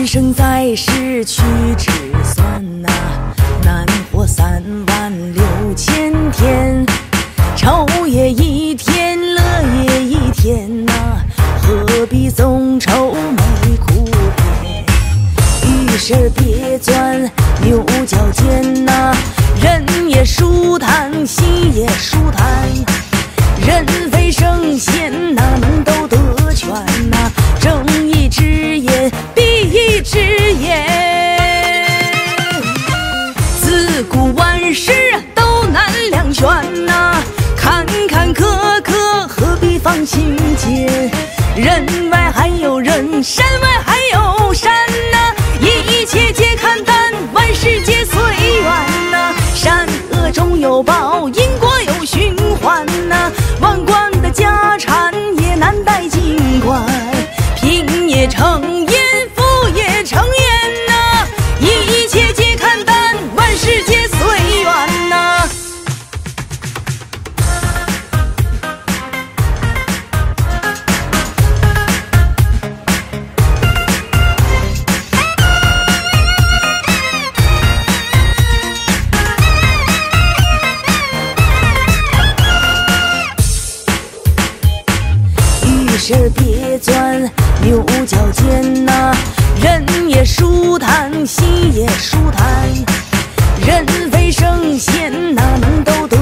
人生在世屈事儿别钻牛角尖呐、人也舒坦，心也舒坦。人非圣贤，哪能都得全呐、睁一只眼闭一只眼。自古万事都难两全呐、坎坎坷坷，何必放心间？人外还有人，山外有报，因果有循环呐、万贯的家产也难带金冠，贫也成事儿别钻牛角尖呐、人也舒坦，心也舒坦。人非圣贤，哪能都得